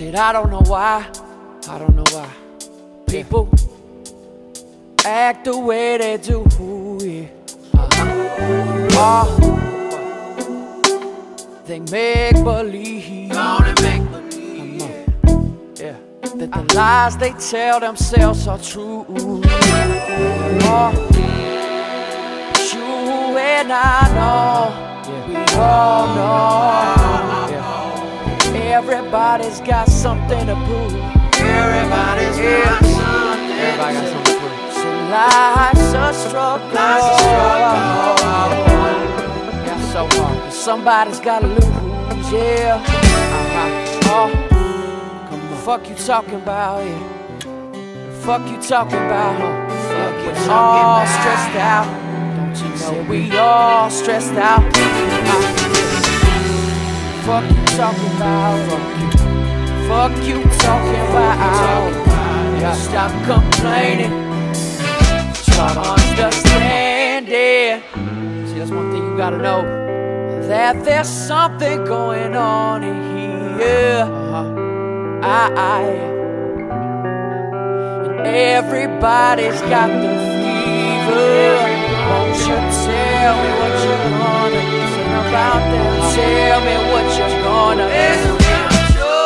I don't know why. I don't know why. People act the way they do. Yeah. Uh-huh. Oh, they make believe. Make believe. Yeah. That the lies they tell themselves are true. Oh, you and I know. We all know. Everybody's got something to prove. Everybody's got something. Everybody got something to prove. So life's a struggle. Life's a struggle. Yeah, so hard. Somebody's gotta lose, yeah. Uh-huh. Oh, come on. Fuck you talking about, yeah. Fuck you talking about, huh? Fuck you We're talking all about. stressed out. Don't you know we all stressed out? Uh, Fuck you talking about, fuck you. Fuck you talking about. Yeah, stop complaining. Try to understand it. See, that's one thing you gotta know. That there's something going on in here. Uh-huh. I, I, and everybody's got the fever. Won't you tell me what you're gonna do about them? Tell me what gonna It's do. just you.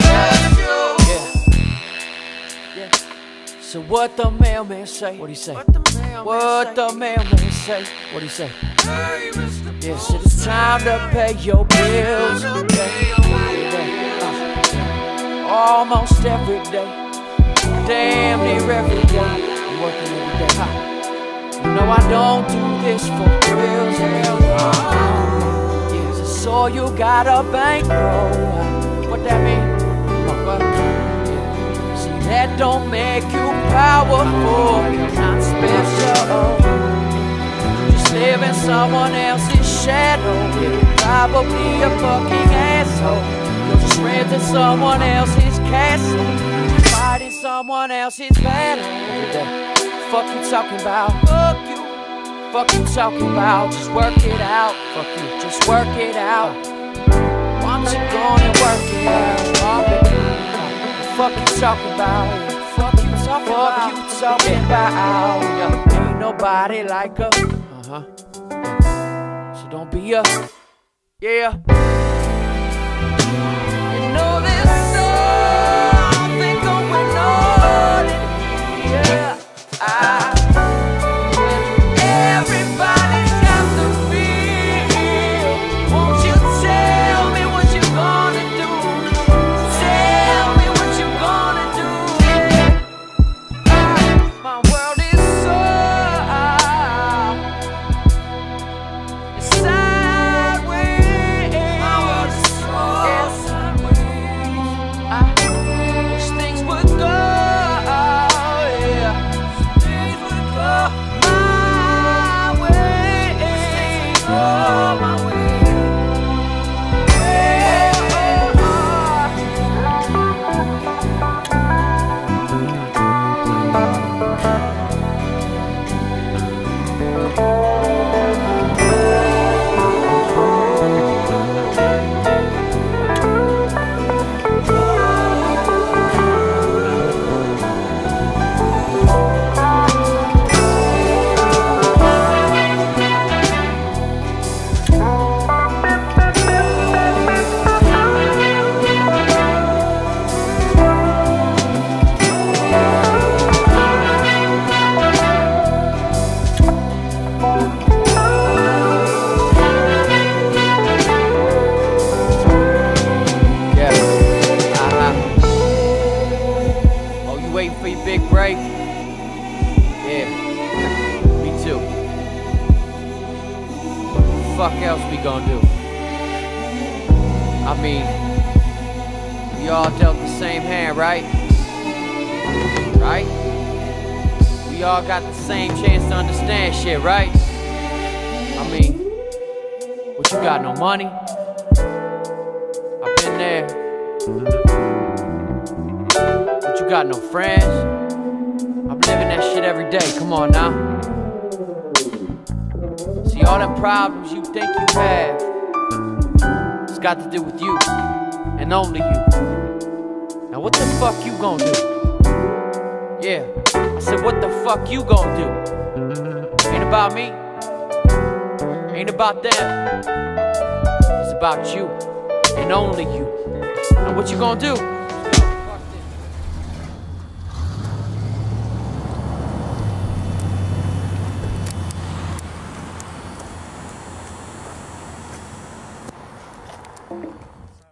Just you. Yeah. So what the mailman say? What he say? What the mailman What say? the mailman say? What he say? Hey, Mr. Yes, it is time to pay your bills. Uh, almost every day, damn near every day. I'm working every day. Ha. You know I don't do this for bills. Hell no. So you got a bankroll. What that mean? See, that don't make you powerful. You're not special. Just live in someone else's shadow. You're probably a fucking asshole. You're just renting someone else's castle. Fighting someone else's battle. What the Fuck you talking about? Fuck you. Talking about? Just work it out. Fuck you. Just work it out. Why don't you go and work it out? Oh. Fuck you talking about? Fuck you talking about? Fuck you talking about? Yeah. Ain't nobody like her. Uh huh. So don't be a yeah. Fuck else we gonna do? I mean, we all dealt the same hand, right? Right? We all got the same chance to understand shit, right? I mean, what you got, no money? I've been there. But you got no friends? I'm living that shit every day. Come on now. See, all them problems you think you have, it's got to do with you. And only you. Now, what the fuck you gonna do? Yeah, I said, what the fuck you gonna do? Ain't about me, ain't about them. It's about you and only you. Now, what you gonna do?